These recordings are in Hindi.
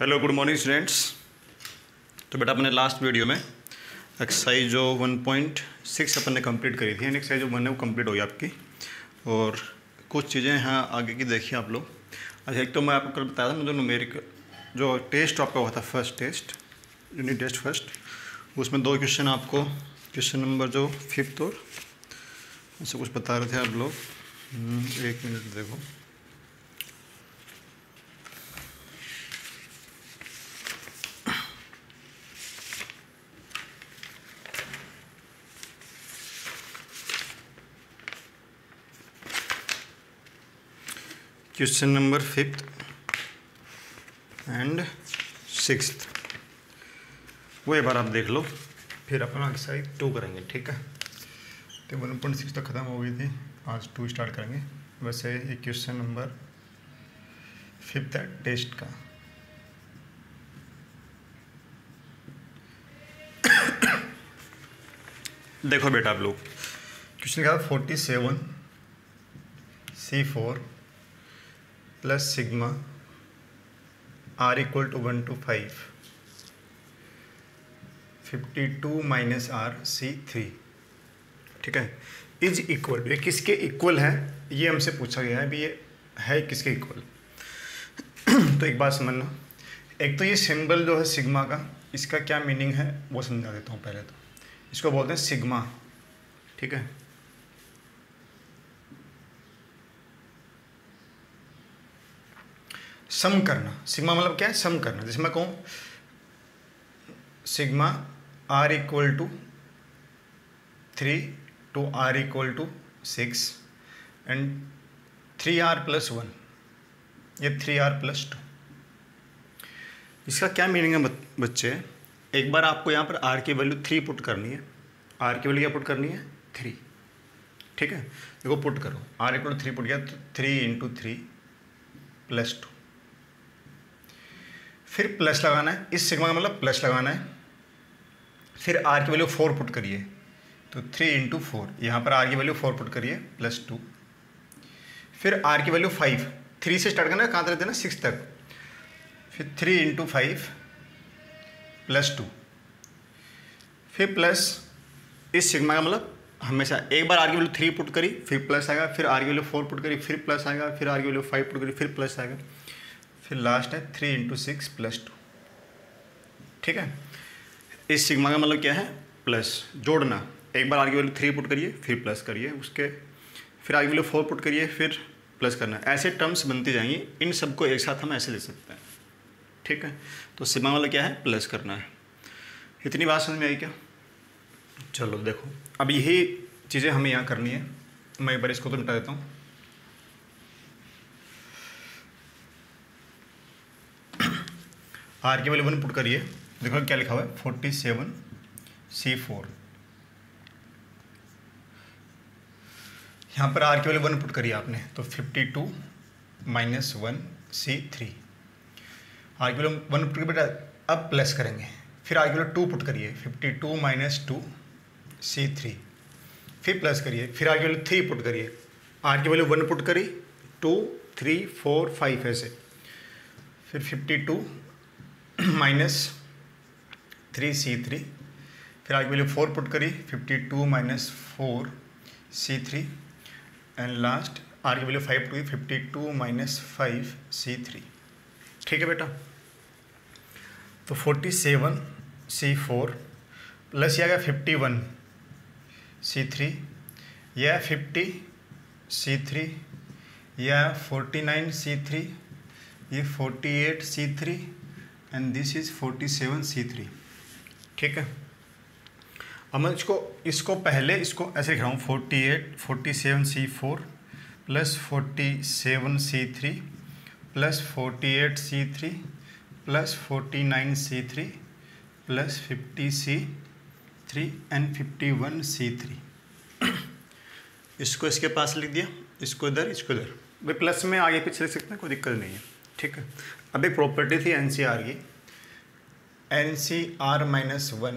हेलो गुड मॉर्निंग स्टूडेंट्स तो बेटा अपने लास्ट वीडियो में एक्सरसाइज जो 1.6 अपन ने कंप्लीट करी थी एक्सरसाइज जो वन है वो कंप्लीट हो गई आपकी। और कुछ चीज़ें यहाँ आगे की देखिए आप लोग। अच्छा एक तो मैं आपको कल बताया था जो नुमेरिक जो टेस्ट आपका हुआ था first test unit test first उसमें दो क्वेश्चन आपको क्वेश्चन नंबर जो फिफ्थ और ऐसे कुछ बता रहे थे आप लोग। हम्म, एक मिनट देखो। Question number fifth and six वो एक बार आप देख लो, फिर अपना एक्सरसाइज टू करेंगे, ठीक है? तो वन पॉइंट सिक्स तक ख़त्म हो गई थी, आज टू स्टार्ट करेंगे। वैसे ये क्वेश्चन नंबर फिफ्थ है, टेस्ट का। देखो बेटा आप लोग, क्वेश्चन का forty seven C four plus sigma R equal to one two five fifty two minus R C three ठीक है? इज़ इक्वल ये किसके इक्वल है? ये हमसे पूछा गया है भी ये है किसके इक्वल तो एक बात समझना। एक तो ये सिंबल जो है सिग्मा का, इसका क्या मीनिंग है, वो समझा देता हूँ पहले तो। इसको बोलते हैं सिग्मा ठीक है? सम करना। सिग्मा मतलब क्या है? सम करना। जैसे मैं कहूँ, sigma R equal to three two R equal to six and three R plus one ये थ्री आर प्लस टू इसका क्या मीनिंग है बच्चे? एक बार आपको यहाँ पर आर की वैल्यू थ्री पुट करनी है। आर की वैल्यू क्या पुट करनी है? थ्री ठीक है? देखो पुट करो। आर इक्वल थ्री पुट किया तो three into three plus two फिर प्लस लगाना है। इस सिग्मा का मतलब प्लस लगाना है। फिर आर की वैल्यू फोर पुट करिए। तो थ्री इंटू फोर यहाँ पर आर की वैल्यू फोर पुट करिए प्लस टू फिर आर की वैल्यू फाइव थ्री से स्टार्ट करना कहाँ तक रहते हैं? ना सिक्स तक। फिर three into five plus two फिर प्लस इस सिग्मा का मतलब हमेशा एक बार आर की वैल्यू थ्री पुट करी, फिर प्लस आएगा, फिर आर की वैल्यू फोर पुट करी, फिर प्लस आएगा, फिर आर की वैल्यू फाइव पुट करी, फिर प्लस आएगा। फिर लास्ट है three into six plus two ठीक है? इस सिग्मा का मतलब क्या है? प्लस जोड़ना। एक बार आगे वैल्यू थ्री पुट करिए, फिर प्लस करिए, उसके फिर आगे वैल्यू फोर पुट करिए, फिर प्लस करना। ऐसे टर्म्स बनती जाएँगी। इन सबको एक साथ हम ऐसे ले सकते हैं। ठीक है? तो सिग्मा वाला क्या है? प्लस करना है। इतनी बात समझ में आई क्या? चलो, देखो। अब यही चीज़ें हमें यहाँ करनी है। मैं एक बार इसको तो मिटा देता हूँ। आर की वैल्यू वन पुट करिए। देखो क्या लिखा हुआ है? फोर्टी सेवन सी फोर यहाँ पर आर की वैल्यू वन पुट करिए आपने। तो fifty two minus one C three R की वैल्यू वन पुट बेटा, अब प्लस करेंगे। फिर आर की वैल्यू टू पुट करिए। Fifty two minus two C three फिर प्लस करिए। फिर आर की वैल्यू थ्री पुट करिए। आर की वैल्यू वन पुट करी। टू थ्री फोर फाइव ऐसे। फिर fifty two minus three C three. फिर आगे वैल्यू फोर पुट करी fifty two minus four C three. And last R की वैल्यू फाइव करी fifty two minus five C three. ठीक है बेटा? तो forty seven C four plus ये आ गया फिफ्टी वन सी थ्री। यह फिफ्टी सी थ्री। यह फोर्टी नाइन सी थ्री। ये forty eight C three. And this is forty seven C three ठीक है? अब मैं इसको इसको पहले इसको ऐसे लिख रहा हूँ forty eight forty seven C four plus forty seven C three plus forty eight C three plus forty nine C three plus fifty C three and fifty one C three इसको इसके पास लिख दिया इसको इधर इसको इधर। भाई प्लस में आगे पीछे लिख सकते हैं कोई दिक्कत नहीं है। ठीक है? अब एक प्रॉपर्टी थी एनसीआर की। N C R minus one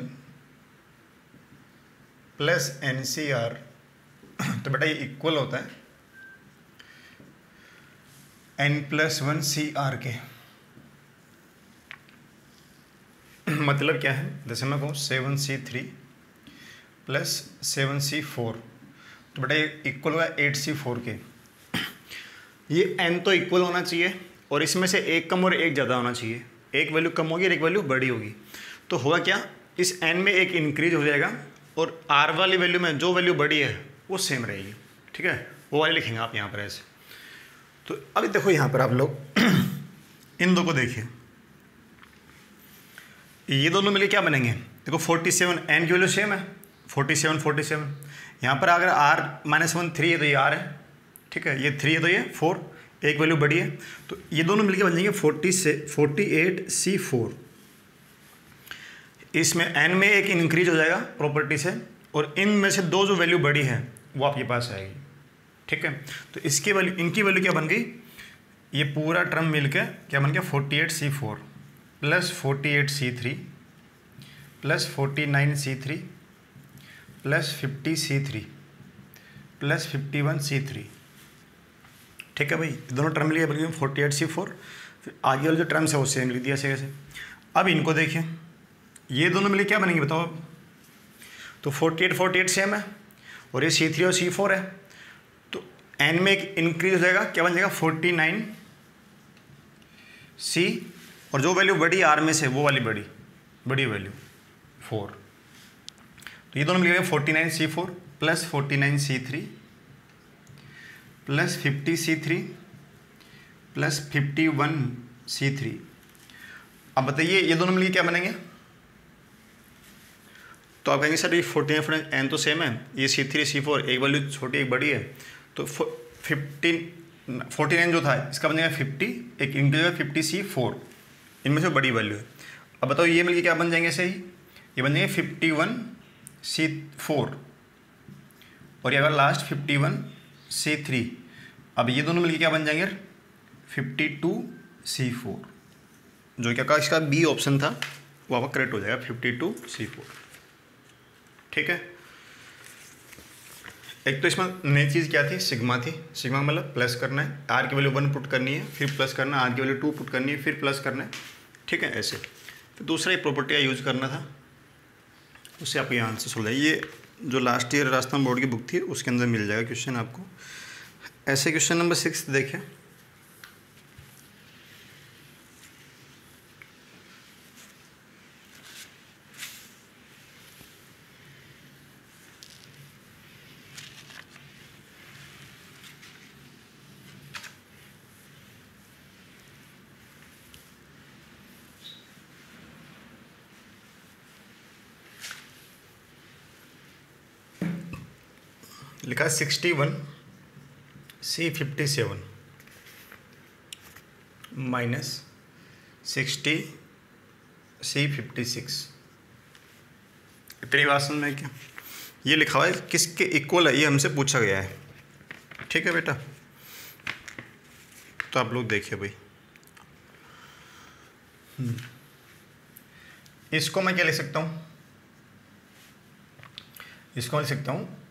plus N C R तो बेटा ये इक्वल होता है। N plus one C R के। मतलब क्या है? जैसे मैं कहूँ seven C three plus seven C four तो बेटा ये इक्वल हुआ एट सी फोर के। ये एन तो इक्वल होना चाहिए। और इसमें से एक कम और एक ज़्यादा होना चाहिए। एक वैल्यू कम होगी और एक वैल्यू बड़ी होगी। तो होगा क्या? इस एन में एक इंक्रीज हो जाएगा और आर वाली वैल्यू में जो वैल्यू बड़ी है, वो सेम रहेगी। ठीक है? वो वाली लिखेंगे आप यहाँ पर ऐसे। तो अभी देखो यहाँ पर आप लोग। इन दो को देखिए। ये दोनों मिले क्या बनेंगे? देखो फोर्टी सेवन एन की वैल्यू सेम है। फोर्टी सेवन फोर्टी सेवन यहाँ पर अगर आर माइनस वन थ्री है तो ये आर है। ठीक है? ये थ्री है तो ये फोर एक वैल्यू बड़ी है तो ये दोनों मिलके बन जाएँगे फोर्टी से फोर्टी एट सी फोर इसमें एन में एक इंक्रीज हो जाएगा प्रॉपर्टी से, और इन में से दो जो वैल्यू बड़ी है, वो आपके पास आएगी। ठीक है? तो इसकी वैल्यू इनकी वैल्यू क्या बन गई? ये पूरा टर्म मिलकर क्या बन गया? Forty eight C four plus forty eight C three plus forty nine C three plus fifty C three plus fifty one C three ठीक है भाई? दोनों टर्म लिए बल्कि फोर्टी एट सी फोर फिर आगे वाले जो टर्म्स है वो सेम लिख दिया ऐसे कैसे अब इनको देखिए ये दोनों मिले क्या बनेंगे बताओ अब तो forty eight forty eight same है, और ये सी थ्री और सी फोर है। तो एन में एक इंक्रीज हो जाएगा, क्या बन जाएगा? फोर्टी नाइन सी और जो वैल्यू बड़ी आर में से, वो वाली बड़ी बड़ी वैल्यू फोर तो ये दोनों मिल गए forty nine C four plus forty nine C three plus fifty C three, plus fifty one C three. अब बताइए, ये दोनों मिलके क्या बनेंगे? तो आप कहेंगे, सर, ये फोर्टी नाइन एन तो सेम है, ये सी थ्री, सी फोर, एक वैल्यू छोटी, एक बड़ी है। तो फिफ्टीन, फोर्टी नाइन जो था, इसका बनेगा फिफ्टी, एक इंक्रीज फिफ्टी सी फोर। इनमें से बड़ी वैल्यू है। अब बताओ, ये मिलके क्या बन जाएँगे सही? ये बन जाएँगे फिफ्टी वन सी फोर। और ये अगर last fifty one C three अब ये दोनों मिलके क्या बन जाएँगे? फिफ्टी टू सी फोर जो क्या कहा, इसका बी ऑप्शन था, वो आपका करेक्ट हो जाएगा फिफ्टी टू सी फोर ठीक है? एक तो इसमें नई चीज़ क्या थी? सिग्मा थी। सिग्मा मतलब प्लस करना है आर की वैल्यू वन पुट करनी है, फिर प्लस करना है आर की वैल्यू टू पुट करनी है, फिर प्लस करना है। ठीक है? ऐसे। फिर दूसरा एक प्रॉपर्टी का यूज़ करना था। उससे आप ये आंसर सोल्व ये जो लास्ट ईयर राजस्थान बोर्ड की बुक थी, उसके अंदर मिल जाएगा क्वेश्चन आपको। ऐसे क्वेश्चन नंबर सिक्स देखें। लिखा sixty one, C fifty seven, minus sixty, C fifty six. इतनी बात समझ में क्या? ये लिखा हुआ है, किसके इक्वल है? ये हमसे पूछा गया है। ठीक है बेटा? तो आप लोग देखिए भाई। हम्म। इसको मैं क्या लिख सकता हूँ? इसको मैं लिख सकता हूँ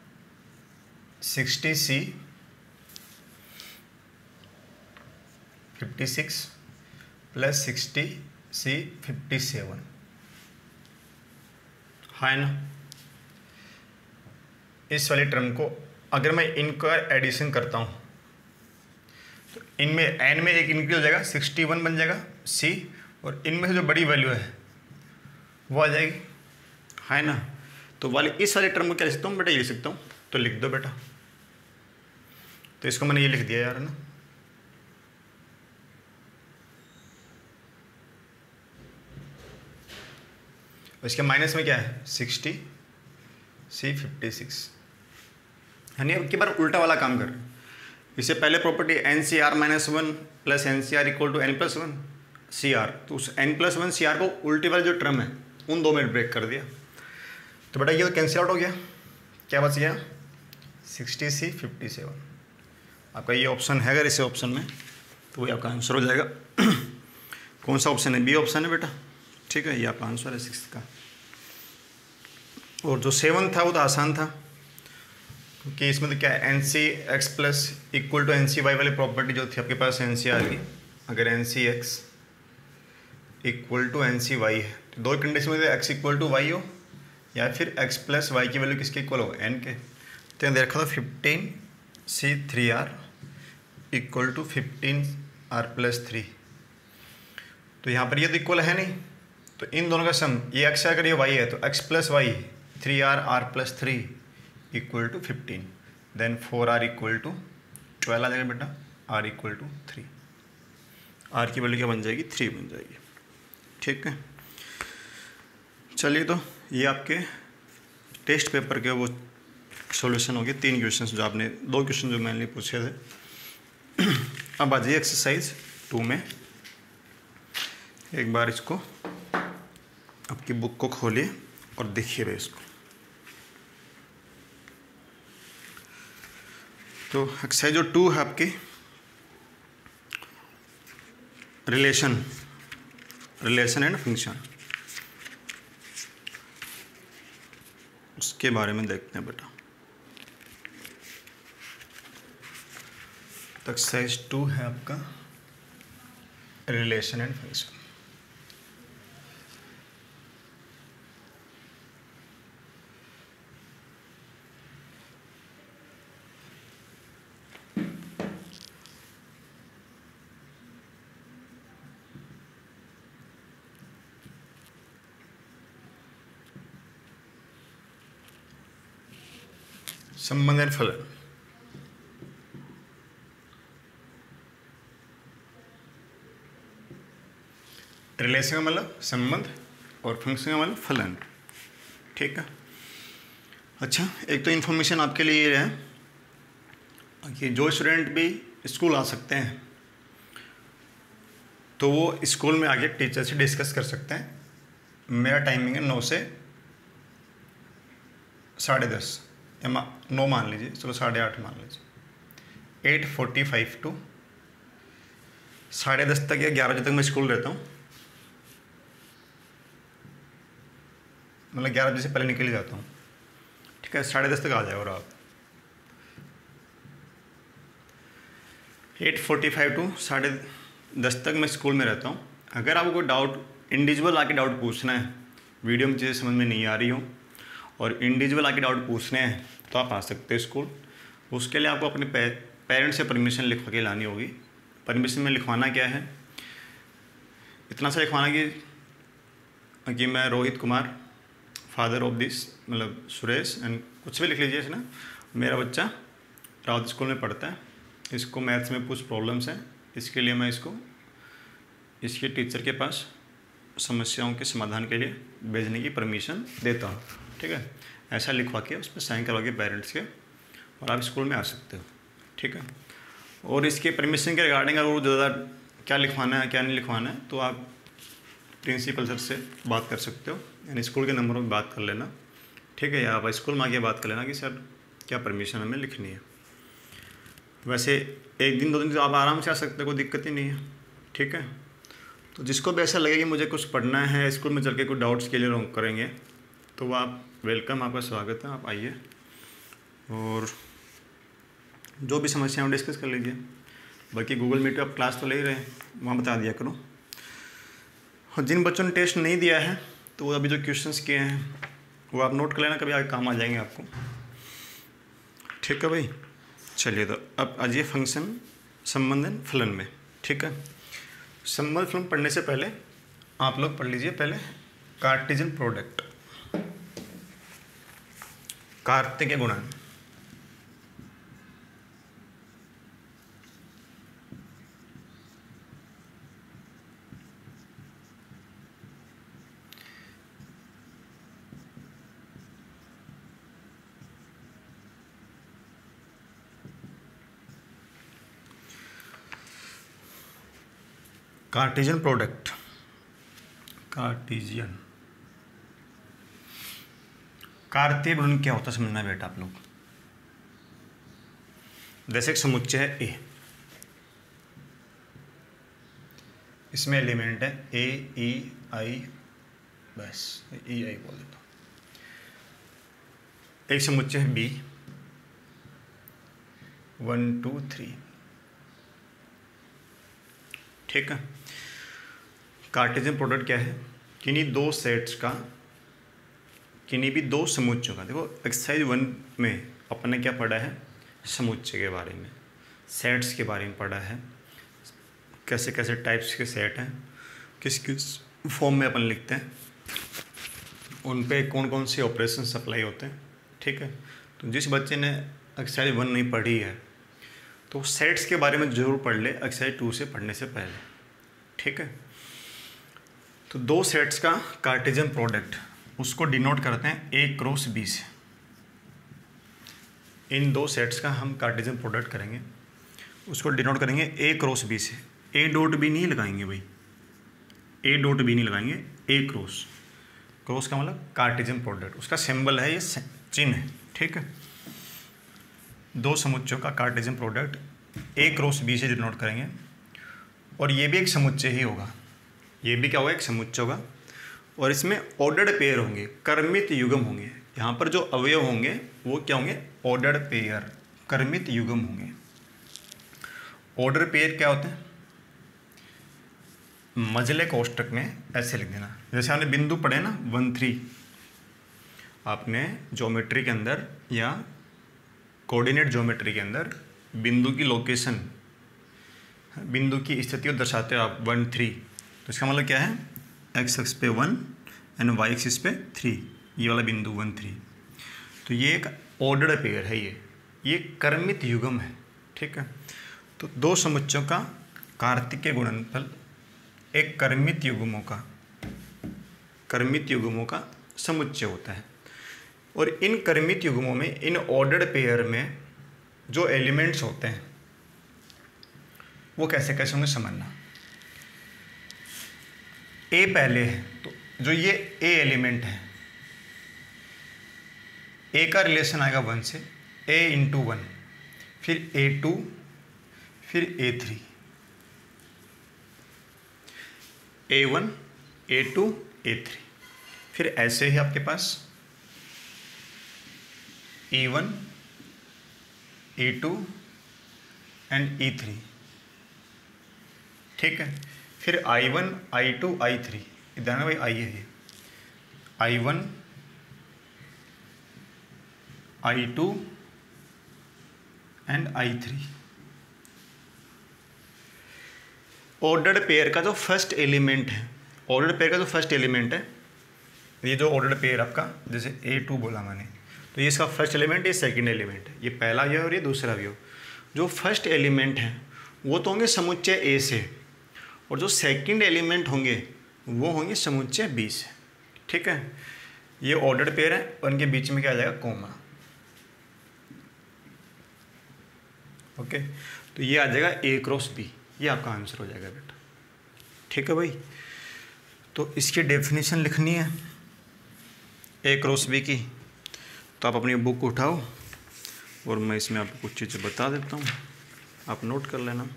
sixty C, fifty six, plus sixty C, fifty seven. है ना? इस वाले टर्म को अगर मैं इनका एडिशन करता हूँ तो इनमें एन में एक इंक्रीज हो जाएगा, सिक्सटी वन बन जाएगा सी और इनमें से जो बड़ी वैल्यू है, वो आ जाएगी। है ना? तो वाले इस वाले टर्म को क्या लिख सकता हूँ? बेटा, ये लिख सकता हूँ। तो लिख दो बेटा। तो इसको मैंने ये लिख दिया यार, है ना? इसके माइनस में क्या है? सिक्सटी सी फिफ्टी सिक्स यानी अब की बार उल्टा वाला काम कर। इससे पहले property N C R minus one plus N C R equal to N plus one C R तो उस N plus one C R को उल्टी वाला जो टर्म है, उन दो में ब्रेक कर दिया। तो बेटा ये तो कैंसिल आउट हो गया। क्या बच गया? सिक्सटी सी फिफ्टी सेवन आपका ये ऑप्शन है, अगर इसे ऑप्शन में तो वही आपका आंसर हो जाएगा। कौन सा ऑप्शन है? बी ऑप्शन है बेटा। ठीक है, ये आपका आंसर है सिक्स का। और जो सेवन था, वो तो आसान था, क्योंकि इसमें तो क्या है N C X plus equal to N C Y वाली प्रॉपर्टी जो थी आपके पास एन सी आ गई अगर N C X equal to N C Y है तो दो कंडीशन में एक्स इक्वल टू वाई हो, या फिर एक्स प्लस वाई की वैल्यू किसके इक्वल हो? एन के। तो देखा था fifteen C three R equal to fifteen R plus three तो यहाँ पर ये तो इक्वल है नहीं। तो इन दोनों का सम ये एक्स अगर ये वाई है तो X plus Y three R R plus three equal to fifteen then four R equal to twelve आ जाएगा बेटा। R equal to three R की वैल्यू क्या बन जाएगी? थ्री बन जाएगी। ठीक है? चलिए तो ये आपके टेस्ट पेपर के वो सॉल्यूशन हो गए तीन क्वेश्चन जो आपने, दो क्वेश्चन जो मैंने पूछे थे। अब आ जाइए एक्सरसाइज टू में। एक बार इसको आपकी बुक को खोलिए और देखिए भाई इसको। तो एक्सरसाइज जो टू है आपकी रिलेशन रिलेशन एंड फ़ंक्शन उसके बारे में देखते हैं बेटा। तो एक्सरसाइज टू है आपका। रिलेशन एंड फ़ंक्शन संबंध एंड फलन। रिलेशन का मतलब संबंध और फ़ंक्शन का मतलब फलन। ठीक है? अच्छा एक तो इन्फॉर्मेशन आपके लिए ये है कि जो स्टूडेंट भी स्कूल आ सकते हैं तो वो स्कूल में आके टीचर से डिस्कस कर सकते हैं। मेरा टाइमिंग है नौ से साढ़े दस। या मा, नौ मान लीजिए चलो साढ़े आठ मान लीजिए। Eight forty five two. साढ़े दस तक या ग्यारह बजे तक मैं स्कूल रहता हूँ। मतलब ग्यारह बजे से पहले निकल जाता हूँ। ठीक है, साढ़े दस तक आ जाए और आप। एट फोर्टी फाइव टू साढ़े दस तक मैं स्कूल में रहता हूँ। अगर आपको कोई डाउट इंडिविजुअल आके डाउट पूछना है वीडियो में चीज़ें समझ में नहीं आ रही हो, और इंडिविजुअल आके डाउट पूछने हैं तो आप आ सकते हैं स्कूल उसके लिए आपको अपने पेरेंट्स से परमिशन लिखवा के लानी होगी। परमिशन में लिखवाना क्या है? इतना सा लिखवाना कि कि मैं Rohit Kumar father of this मतलब सुरेश एंड कुछ भी लिख लीजिए ना मेरा बच्चा रावत स्कूल में पढ़ता है। इसको मैथ्स में कुछ प्रॉब्लम्स हैं। इसके लिए मैं इसको, इसके टीचर के पास समस्याओं के समाधान के लिए भेजने की परमिशन देता हूँ। ठीक है? ऐसा लिखवा के उस पर साइन करवा के पेरेंट्स के, और आप स्कूल में आ सकते हो। ठीक है? और इसके परमिशन के रिगार्डिंग अगर वो ज़्यादा क्या लिखवाना है, क्या नहीं लिखवाना है तो आप प्रिंसिपल सर से बात कर सकते हो। यानी स्कूल के नंबरों में बात कर लेना। ठीक है, या आप स्कूल में आके बात कर लेना कि सर, क्या परमिशन हमें लिखनी है। वैसे एक दिन, दो दिन तो आप आराम से आ सकते हो, कोई दिक्कत ही नहीं है। ठीक है? तो जिसको भी ऐसा लगे कि मुझे कुछ पढ़ना है, स्कूल में चल के कुछ डाउट्स क्लियर करेंगे तो आप वेलकम आपका स्वागत है, आप आइए। और जो भी समस्या है डिस्कस कर लीजिए। बाकी गूगल मीट पे आप क्लास तो ले ही रहे हैं, वहाँ बता दिया करो। और जिन बच्चों ने टेस्ट नहीं दिया है तो वो अभी जो क्वेश्चन किए हैं, वो आप नोट कर लेना, कभी आगे काम आ जाएँगे आपको। ठीक है भाई। चलिए तो अब आज ये फ़ंक्शन संबंधन फलन में, ठीक है? संबंध फलन पढ़ने से पहले आप लोग पढ़ लीजिए पहले कार्टिजन प्रोडक्ट कार्तिक गुणन। कार्टिजियन प्रोडक्ट कार्टिजियन कार्तीय गुणन क्या होता है समझना बेटा आप लोग? एक समुच्चय है ए इसमें एलिमेंट है ए ई आई बस ई आई बोल देता एक समुच्चय है बी वन टू थ्री ठीक है? कार्टेजन प्रोडक्ट क्या है? किन्हीं दो सेट्स का, किन्हीं भी दो समुच्चों का। देखो एक्सरसाइज वन में अपने क्या पढ़ा है? समुच्चय के बारे में। सेट्स के बारे में पढ़ा है। कैसे कैसे टाइप्स के सेट हैं? किस किस फॉर्म में अपन लिखते हैं? उन पे कौन कौन से ऑपरेशन सप्लाई होते हैं? ठीक है? तो जिस बच्चे ने एक्सरसाइज वन नहीं पढ़ी है तो सेट्स के बारे में ज़रूर पढ़ ले एक्सरसाइज टू से पढ़ने से पहले। ठीक है? तो दो सेट्स का कार्टिजन प्रोडक्ट उसको डिनोट करते हैं ए क्रॉस बी से। इन दो सेट्स का हम कार्टिजन प्रोडक्ट करेंगे। उसको डिनोट करेंगे ए क्रॉस बी से। ए डॉट बी नहीं लगाएँगे भाई। ए डॉट बी नहीं लगाएँगे ए क्रॉस क्रॉस का मतलब कार्टिजन प्रोडक्ट उसका सिंबल है ये चिन्ह है। ठीक है? दो समुच्चयों का Cartesian product A cross B से डिनोट करेंगे, और ये भी एक समुच्चय ही होगा। ये भी क्या होगा? एक समुच्चय होगा। और इसमें ऑर्डर्ड पेयर होंगे, कर्मित युगम होंगे। यहाँ पर जो अवयव होंगे, वो क्या होंगे? ऑर्डर्ड पेयर कर्मित युगम होंगे। ऑर्डर पेयर क्या होते हैं? मजले कोष्टक में ऐसे लिख देना। जैसे आपने बिंदु पढ़े ना वन थ्री आपने ज्योमेट्री के अंदर या कोऑर्डिनेट ज्योमेट्री के अंदर बिंदु की लोकेशन, बिंदु की स्थिति को दर्शाते हो आप वन, थ्री तो इसका मतलब क्या है? एक्स एक्स पे वन एंड वाई एक्सिस पे थ्री, ये वाला बिंदु वन, थ्री। तो ये एक ऑर्डर्ड पेयर है ये। ये कर्मित युगम है, ठीक है? तो दो समुच्चयों का कार्तिक के गुणनफल, एक कर्मित युगमों का, कर्मित युगमों का समुच्चय होता है। और इन कर्मित युगमों में, इन ऑर्डर्ड पेयर में जो एलिमेंट्स होते हैं, वो कैसे कैसे होंगे समझना। ए पहले है तो जो ये ए एलिमेंट है ए का रिलेशन आएगा वन से ए इंटू वन फिर ए टू फिर A three A one A two A three फिर ऐसे ही आपके पास। A one E two and E three ठीक है? फिर I one I two I three इधर भाई आई है ये। I one I two and I three ordered pair का जो फ़र्स्ट एलिमेंट है ऑर्डर्ड पेयर का जो फ़र्स्ट एलिमेंट है, ये जो ऑर्डर्ड पेयर आपका, जैसे ए टू बोला मैंने तो ये इसका फ़र्स्ट एलिमेंट ये सेकेंड एलिमेंट ये पहला व्यव और ये दूसरा व्यव जो फ़र्स्ट एलिमेंट है, वो तो होंगे समुच्चय ए से। और जो सेकंड एलिमेंट होंगे, वो होंगे समुच्चय बी से। ठीक है? ये ऑर्डर पेयर है और इनके बीच में क्या आ जाएगा? कोमा ओके तो ये आ जाएगा ए क्रॉस बी ये आपका आंसर हो जाएगा बेटा। ठीक है भाई? तो इसकी डेफिनेशन लिखनी है ए क्रॉस बी की। तो आप अपनी बुक उठाओ और मैं इसमें आपको कुछ चीज़ें बता देता हूँ। आप नोट कर लेना।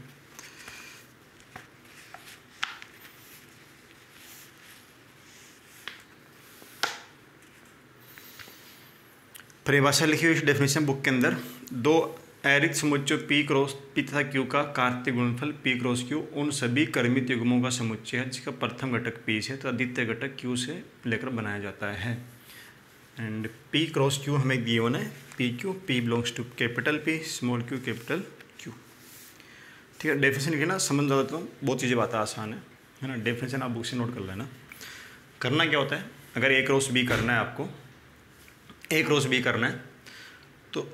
परिभाषा लिखी हुई इस डेफिनेशन बुक के अंदर, दो एरिक समुच्चय पी क्रॉस पी तथा क्यू का कार्तिक गुणफल पी क्रॉस क्यू उन सभी कर्मित युग्मों का समुच्चय है, जिसका प्रथम घटक पी से तथा द्वितीय घटक क्यू से लेकर बनाया जाता है। एंड पी क्रॉस क्यू हमें दिए होना है। P Q P belongs to capital P small Q capital Q ठीक है डेफिनेशन लिखे ना समझ जाता हूँ बहुत चीज़ें बातें आसान है। है ना डेफिनेशन आप बुक से नोट कर लेना। करना क्या होता है? अगर ए क्रॉस बी करना है आपको एक क्रॉस बी करना है तो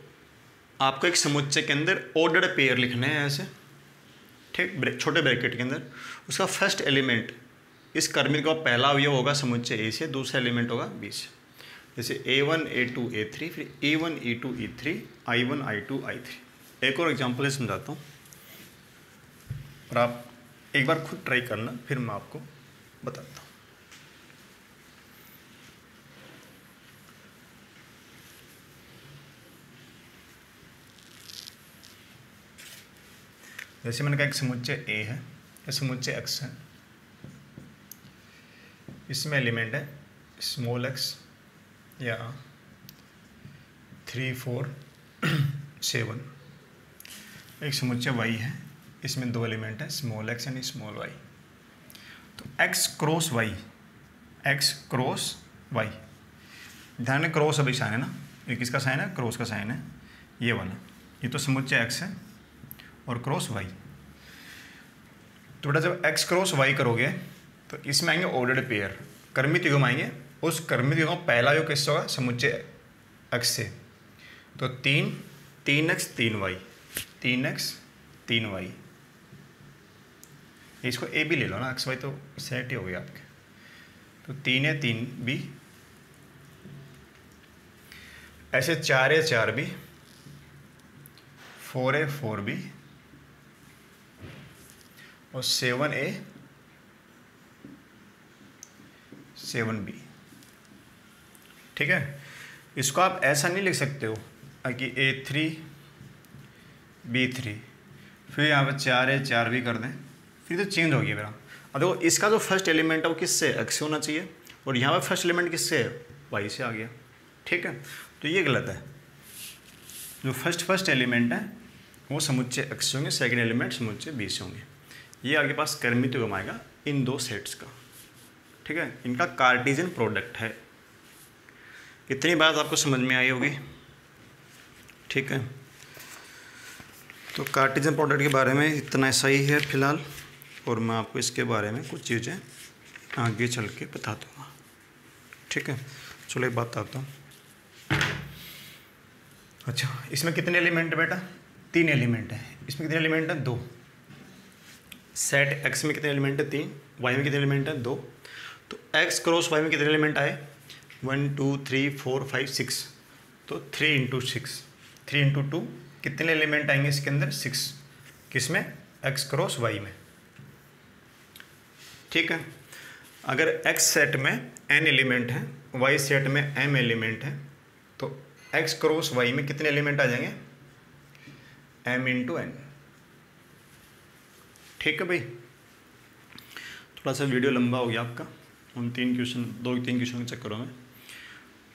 आपको एक समुच्चय के अंदर ऑर्डर्ड पेयर लिखना है ऐसे। ठीक छोटे ब्रैकेट के अंदर। उसका फ़र्स्ट एलिमेंट इस कर्मित का पहला अवयव होगा समुच्चय ए से, दूसरा एलिमेंट होगा बी से। जैसे A one A two A three फिर A one A two E three I one I two I three एक और एग्ज़ाम्पल है, समझाता हूँ। और आप एक बार खुद ट्राई करना, फिर मैं आपको बताता हूँ। जैसे मैंने कहा, एक समुच्चय ए है, या समुच्चय एक्स है। इसमें एलिमेंट है स्मॉल एक्स या थ्री फोर सेवन एक समुच्चय वाई है। इसमें दो एलिमेंट है small X and small Y तो X cross Y X cross Y ध्यान में क्रॉस अभी साइन है ना? ये किसका साइन है? क्रॉस का साइन है। ये वाला। ये तो समुच्चय एक्स है और क्रॉस वाई तो बेटा जब एक्स क्रॉस वाई करोगे तो इसमें आएँगे ऑर्डर्ड पेयर कर्मित युगम आएँगे। उस कर्मित युगम पहला योग किससे होगा, समुच्चय एक्स से। तो तीन तीन एक्स तीन वाई तीन एक्स तीन वाई इसको ए भी ले लो ना एक्स वाई तो सेट ही हो गया आपके। तो तीन है, तीन बी ऐसे चार है, चार बी फोर है, फोर बी और सेवन ए सेवन बी ठीक है? इसको आप ऐसा नहीं लिख सकते हो कि ए थ्री बी थ्री फिर यहाँ पर चार ए चार भी कर दें। फिर तो चेंज हो गया मेरा अब देखो, इसका जो फ़र्स्ट एलिमेंट है वो किससे एक्स होना चाहिए। और यहाँ पर फ़र्स्ट एलिमेंट किससे है? वाई से आ गया। ठीक है? तो ये गलत है। जो फ़र्स्ट फ़र्स्ट एलिमेंट है, वो समुच्चय एक्स होंगे सेकेंड एलिमेंट समुच्चय बी से होंगे। ये आपके पास कर्मित आएगा इन दो सेट्स का। ठीक है? इनका कार्टिजन प्रोडक्ट है। इतनी बात आपको समझ में आई होगी। ठीक है। तो कार्टिजन प्रोडक्ट के बारे में इतना ऐसा ही है फ़िलहाल, और मैं आपको इसके बारे में कुछ चीज़ें आगे चल के बता दूँगा। ठीक है। चलो एक बात आता हूँ। अच्छा इसमें कितने एलिमेंट है बेटा? तीन एलिमेंट है। इसमें कितने एलिमेंट हैं? दो। सेट एक्स में कितने एलिमेंट है? तीन। वाई में कितने एलिमेंट है? दो। तो एक्स क्रॉस वाई में कितने एलिमेंट आए? One, two, three, four, five, six. तो three into six. Three into two, कितने एलिमेंट आएँगे इसके अंदर? सिक्स। किसमें एक्स क्रॉस वाई में। ठीक है? अगर एक्स सेट में एन एलिमेंट है, वाई सेट में एम एलिमेंट है तो एक्स क्रॉस वाई में कितने एलिमेंट आ जाएँगे? एम इंटू एन ठीक है भाई? थोड़ा सा वीडियो लंबा हो गया आपका। उन तीन क्वेश्चन दो तीन क्वेश्चन के चक्करों में।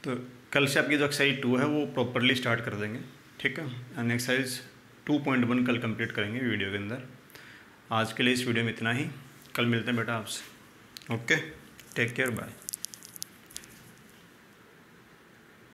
तो कल से आपकी जो एक्सरसाइज टू है, वो प्रॉपरली स्टार्ट कर देंगे, ठीक है? And exercise two point one कल कंप्लीट करेंगे वीडियो के अंदर। आज के लिए इस वीडियो में इतना ही। कल मिलते हैं बेटा आपसे। Okay take care bye